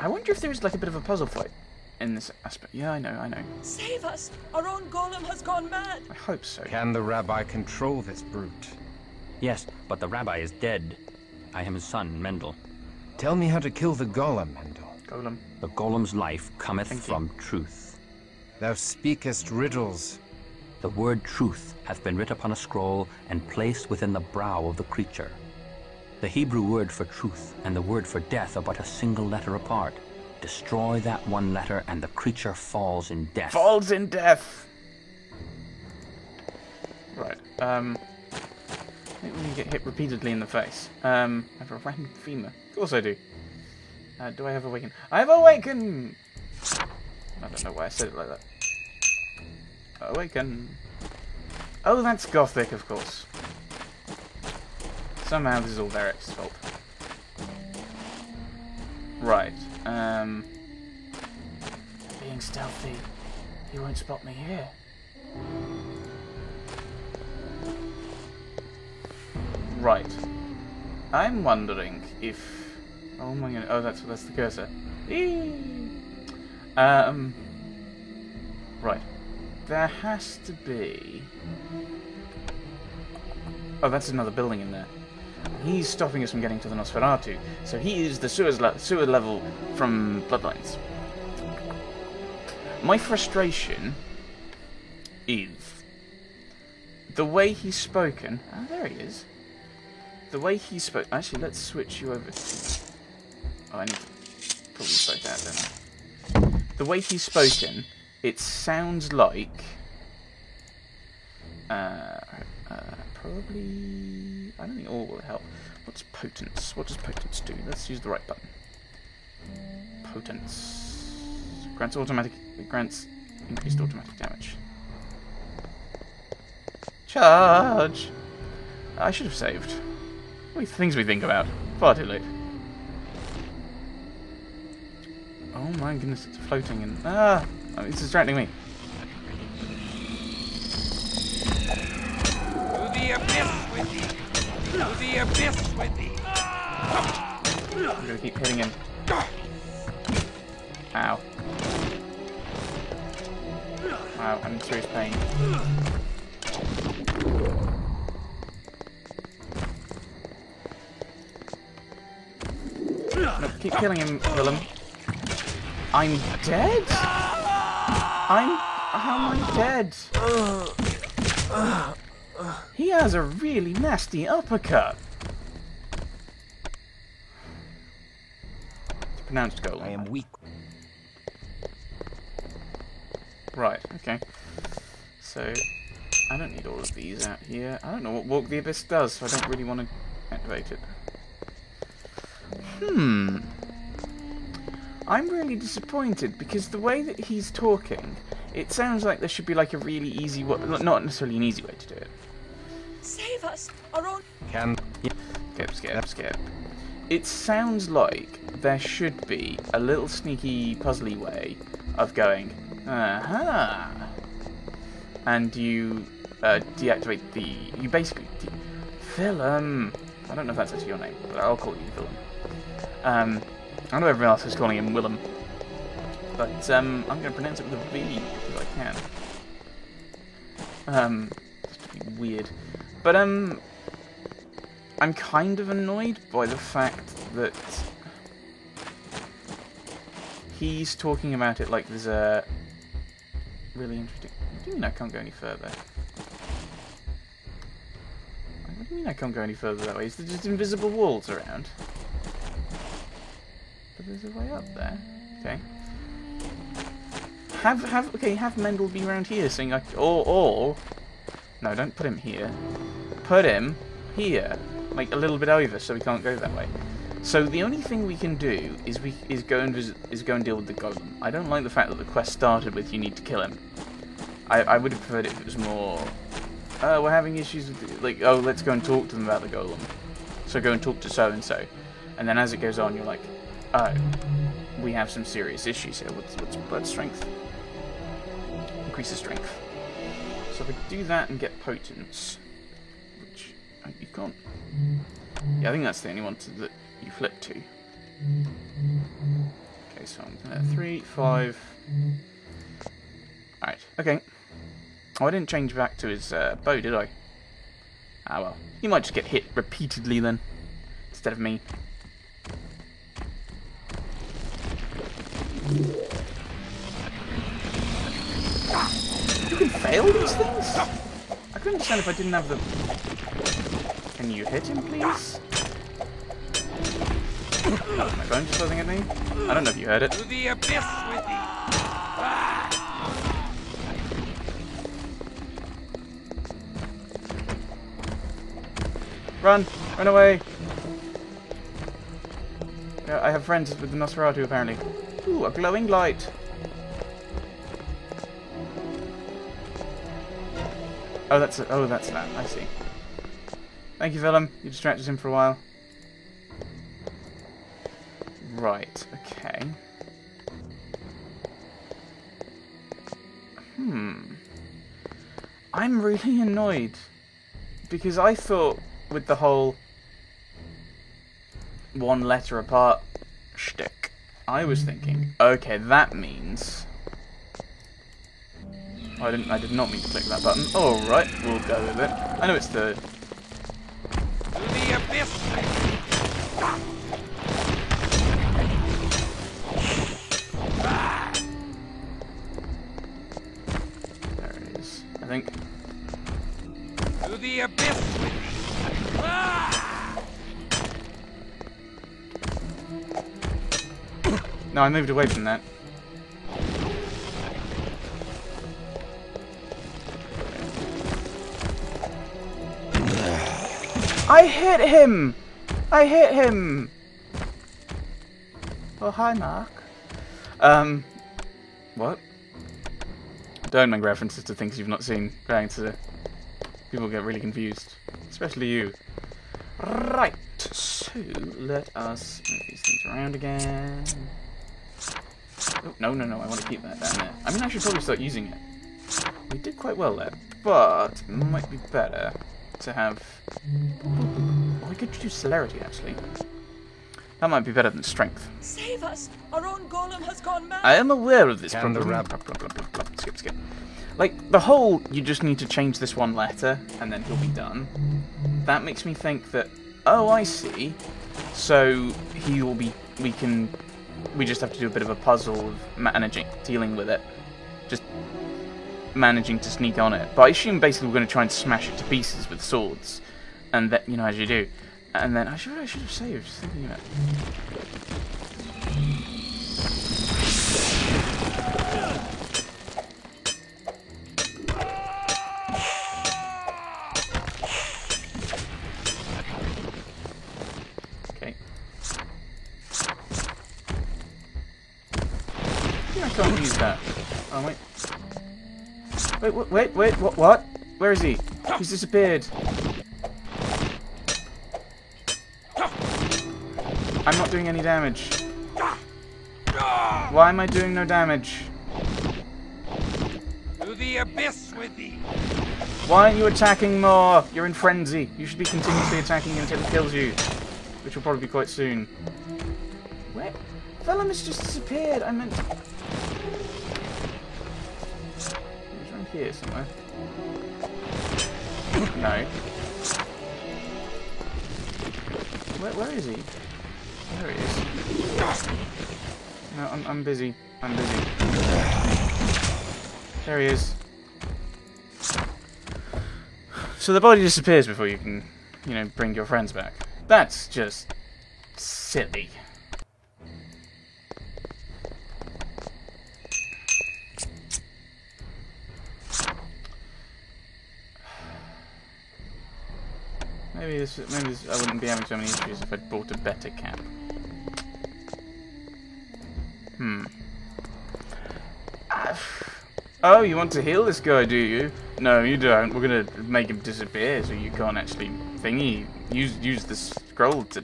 I wonder if there's like a bit of a puzzle fight in this aspect. Yeah, I know, I know. Save us! Our own golem has gone mad! I hope so. Can the rabbi control this brute? Yes, but the rabbi is dead. I am his son, Mendel. Tell me how to kill the golem, Mendel. Golem. The golem's life cometh Thank you. from truth. Thou speakest riddles. The word truth hath been writ upon a scroll and placed within the brow of the creature. The Hebrew word for truth and the word for death are but a single letter apart. Destroy that one letter and the creature falls in death. Falls in death. Right. Um. I think when you get hit repeatedly in the face. Um. I have a random femur. Of course I do. Uh, do I have awaken? I have awaken. I don't know why I said it like that. Awaken. Oh, that's gothic, of course. Somehow this is all Derek's fault. Right. Um. Being stealthy. you won't spot me here. Right. I'm wondering if. Oh my god! Oh, that's that's the cursor. Eee! Um. Right. There has to be. Oh, that's another building in there. He's stopping us from getting to the Nosferatu, so he is the sewer, le- sewer level from Bloodlines. My frustration is the way he's spoken. Ah, there he is. The way he spoke. Actually, let's switch you over to. Oh, I need to pull both out, I? The way he's spoken, it sounds like. Uh, uh, probably. I don't think all will help. What's potence? What does potence do? Let's use the right button. Potence grants automatic. Grants increased automatic damage. Charge. I should have saved. What things we think about. Far too late. Oh my goodness, it's floating and ah, it's distracting me. To the abyss with thee! To the abyss with thee! I'm gonna keep hitting him. Ow. Wow, I'm in serious pain. No, keep killing him, Willem. I'm dead? I'm... How am I dead? He has a really nasty uppercut. It's pronounced golem. I am weak. Right, okay. So, I don't need all of these out here. I don't know what Walk the Abyss does, so I don't really want to activate it. Hmm. I'm really disappointed because the way that he's talking, it sounds like there should be like a really easy way, not necessarily an easy way to do it. Save us! Our own. Can Skip, skip, skip. It sounds like there should be a little sneaky, puzzly way of going, Uh -huh. and you uh, deactivate the. You basically. De- Willem! I don't know if that's actually your name, but I'll call you Willem. Um, I know everyone else is calling him Willem, but um, I'm going to pronounce it with a V because I can. Um, weird. But um, I'm kind of annoyed by the fact that he's talking about it like there's a really interesting. What do you mean I can't go any further? What do you mean I can't go any further that way? Is there just invisible walls around? But there's a way up there. Okay. Have have okay. Have Mendel be around here, saying like, or or no, don't put him here. Put him here, like a little bit over, so we can't go that way. So the only thing we can do is we is go and visit, is go and deal with the golem. I don't like the fact that the quest started with you need to kill him. I I would have preferred it if it was more. Uh, we're having issues with like oh let's go and talk to them about the golem. So go and talk to so and so, and then as it goes on you're like, oh, we have some serious issues here. What's what's blood strength? Increases strength. So if we do that and get potence, uh. Yeah, I think that's the only one to, that you flip to. Okay, so I'm gonna three, five. Alright, okay. Oh, I didn't change back to his uh, bow, did I? Ah well. He might just get hit repeatedly then, instead of me. You can fail these things? I couldn't understand if I didn't have the... Can you hit him, please? Was my phone just buzzing at me. I don't know if you heard it. To the abyss with thee! Run! Run away! Yeah, I have friends with the Nosferatu, apparently. Ooh, a glowing light. Oh, that's a, oh, that's that. I see. Thank you, Willem. You distracted him for a while. Right. Okay. Hmm. I'm really annoyed because I thought with the whole one letter apart shtick, I was thinking, okay, that means. Oh, I didn't. I did not mean to click that button. All right, we'll go with it. I know it's the. Ah! No, I moved away from that. I hit him! I hit him! Oh, hi, Mark. Um, what? Don't make references to things you've not seen. Going to people get really confused, especially you. Right. So let us move these things around again. Oh, no, no, no. I want to keep that down there. I mean, I should probably start using it. We did quite well there, but might be better to have. Oh, we could do celerity actually. That might be better than strength. Save us! Our own golem has gone mad! I am aware of this Can the rab- blah. Skip, skip. Like the whole, you just need to change this one letter and then he'll be done. That makes me think that, oh, I see. So he will be. We can. We just have to do a bit of a puzzle of managing, dealing with it, just managing to sneak on it. But I assume basically we're going to try and smash it to pieces with swords, and that you know as you do. And then I should I should have saved. Thinking. Wait, wait, wait, what, what? Where is he? He's disappeared. I'm not doing any damage. Why am I doing no damage? To the abyss with thee! Why aren't you attacking more? You're in frenzy. You should be continuously attacking until it kills you. Which will probably be quite soon. Where? Vellum has just disappeared. I meant... here somewhere. No. Where, where is he? There he is. No, I'm, I'm busy. I'm busy. There he is. So the body disappears before you can, you know, bring your friends back. That's just silly. Maybe this, maybe this, I wouldn't be having so many issues if I'd bought a better cap. Hmm. Ah, Oh, you want to heal this guy, do you? No, you don't. We're gonna make him disappear so you can't actually thingy. Use use the scroll to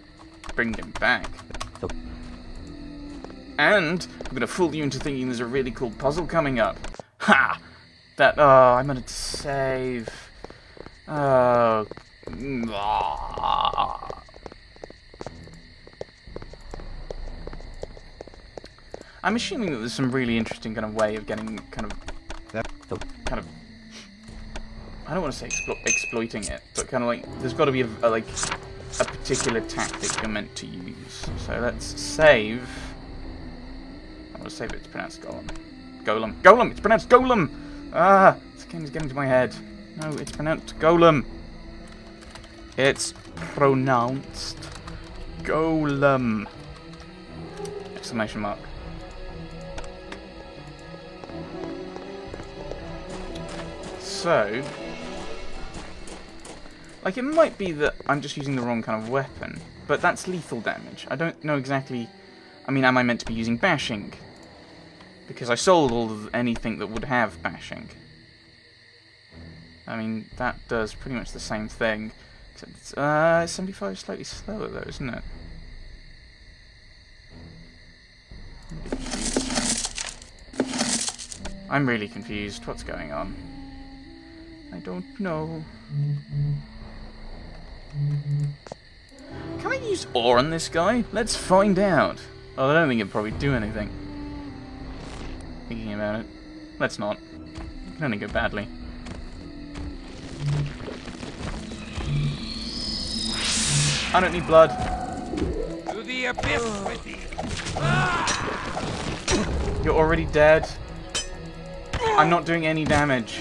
bring him back. And I'm gonna fool you into thinking there's a really cool puzzle coming up. Ha! That oh, I meant to save. Oh. I'm assuming that there's some really interesting kind of way of getting kind of That- kind of I don't want to say explo exploiting it, but kind of like there's got to be a, a like a particular tactic you're meant to use. So let's save. I want to save it. It's pronounced Golem. Golem. Golem. It's pronounced Golem. Ah, this game is getting to my head. No, it's pronounced Golem. It's pronounced Golem. Exclamation mark. So, like it might be that I'm just using the wrong kind of weapon, but that's lethal damage. I don't know exactly. I mean, am I meant to be using bashing? Because I sold all of anything that would have bashing. I mean, that does pretty much the same thing. Uh, 75 is slightly slower though, isn't it? I'm really confused. What's going on? I don't know. Can I use ore on this guy? Let's find out. Oh, I don't think it'd probably do anything. Thinking about it. Let's not. It can only go badly. I don't need blood. To the abyss with thee. Ah! You're already dead. I'm not doing any damage.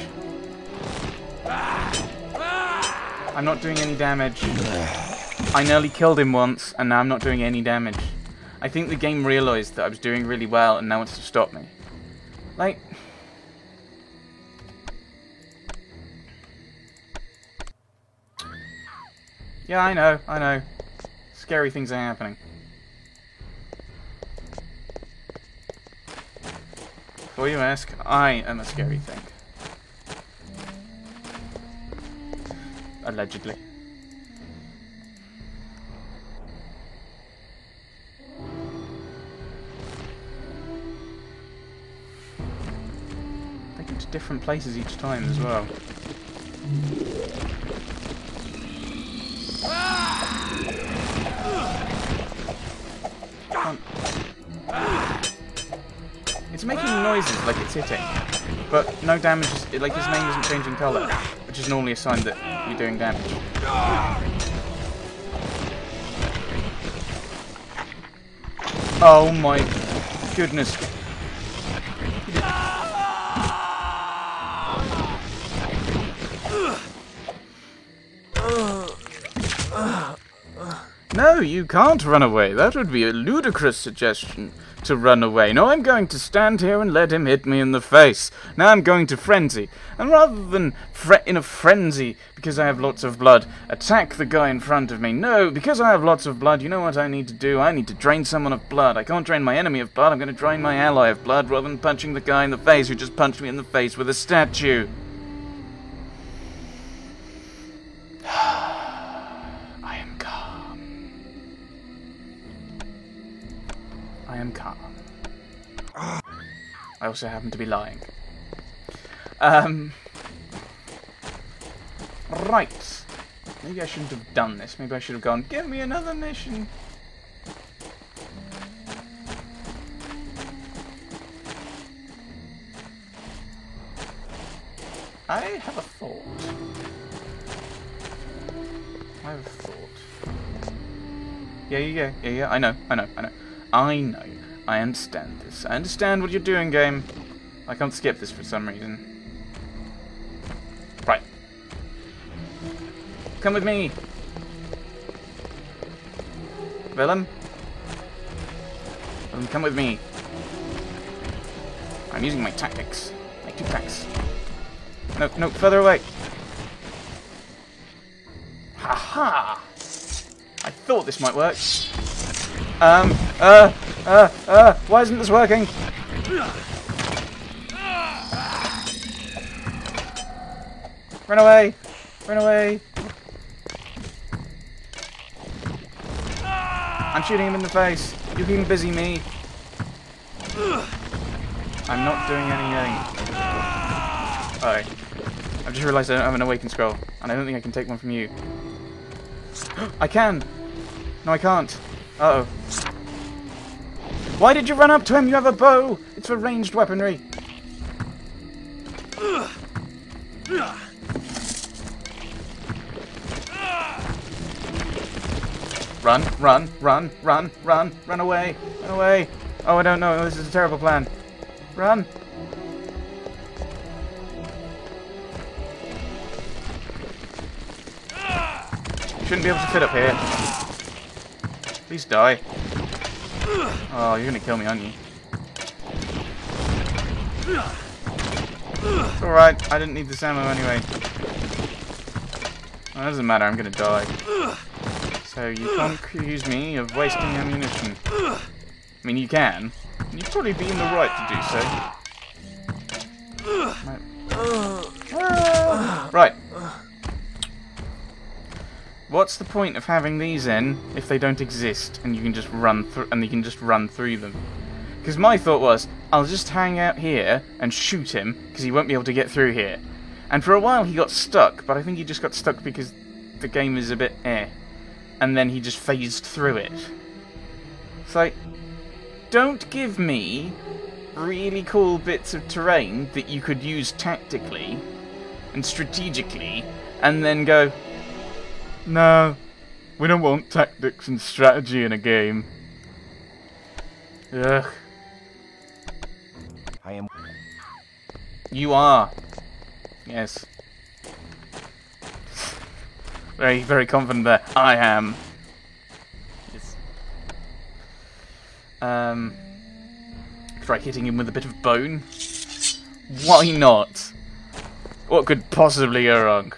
I'm not doing any damage. I nearly killed him once, and now I'm not doing any damage. I think the game realised that I was doing really well, and now wants to stop me. Like... Yeah, I know, I know. Scary things are happening. Before you ask, I am a scary thing. Allegedly. They go to different places each time as well. It's making noises like it's hitting, but no damage. Is, like his name isn't changing color, which is normally a sign that you're doing damage. Oh my goodness! No, you can't run away. That would be a ludicrous suggestion to run away. No, I'm going to stand here and let him hit me in the face. Now I'm going to frenzy. And rather than in a frenzy because I have lots of blood, attack the guy in front of me. No, because I have lots of blood, you know what I need to do? I need to drain someone of blood. I can't drain my enemy of blood. I'm going to drain my ally of blood rather than punching the guy in the face who just punched me in the face with a statue. Am calm. I also happen to be lying. Um. Right. Maybe I shouldn't have done this. Maybe I should have gone, give me another mission. I have a thought. I have a thought. Yeah, yeah, yeah, yeah, I know, I know, I know. I know. I understand this. I understand what you're doing, game. I can't skip this for some reason. Right. Come with me. Willem? Willem, come with me. I'm using my tactics. My two tracks. No, no, further away. Ha ha! I thought this might work. Um, uh, uh, uh, why isn't this working? Run away! Run away! I'm shooting him in the face. You can busy me. I'm not doing anything. Alright. I've just realised I don't have an awakened scroll, and I don't think I can take one from you. I can! No, I can't. Uh oh. Why did you run up to him? You have a bow! It's for ranged weaponry. Run, run, run, run, run, run away, run away. Oh, I don't know. This is a terrible plan. Run. Shouldn't be able to fit up here. Please die. Oh, you're gonna kill me, aren't you? It's alright, I didn't need this ammo anyway. Well, it doesn't matter, I'm gonna die. So you can't accuse me of wasting ammunition. I mean, you can. You'd probably be in the right to do so. Right. What's the point of having these in if they don't exist and you can just run through and you can just run through them? Because my thought was, I'll just hang out here and shoot him because he won't be able to get through here. And for a while he got stuck, but I think he just got stuck because the game is a bit eh. And then he just phased through it. It's like, don't give me really cool bits of terrain that you could use tactically and strategically and then go, no, we don't want tactics and strategy in a game. Ugh. I am You are. Yes. Very, very confident there. I am. Yes. Um. Try hitting him with a bit of bone. Why not? What could possibly go wrong?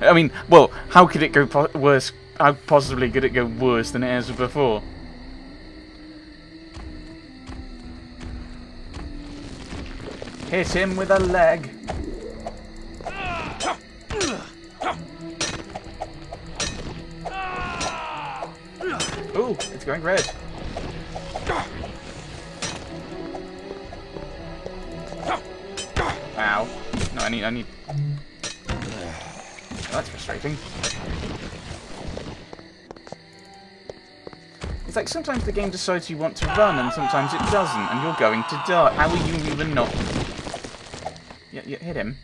I mean, well, how could it go worse? How possibly could it go worse than it has before? Hit him with a leg. Ooh, it's going red. Ow. No, I need, I need... That's frustrating. It's like sometimes the game decides you want to run and sometimes it doesn't, and you're going to die. How are you even not? Yeah, yeah, hit him.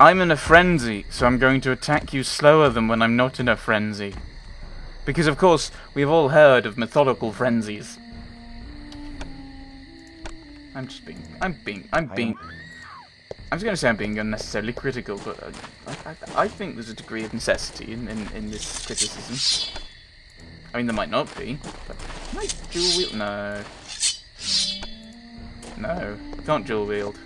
I'm in a frenzy, so I'm going to attack you slower than when I'm not in a frenzy. Because, of course, we've all heard of methodical frenzies. I'm just being... I'm being... I'm being... I was going to say I'm being unnecessarily critical, but uh, I, I, I think there's a degree of necessity in, in, in this criticism. I mean, there might not be, but... Can I dual wield? No. No. Can't dual wield.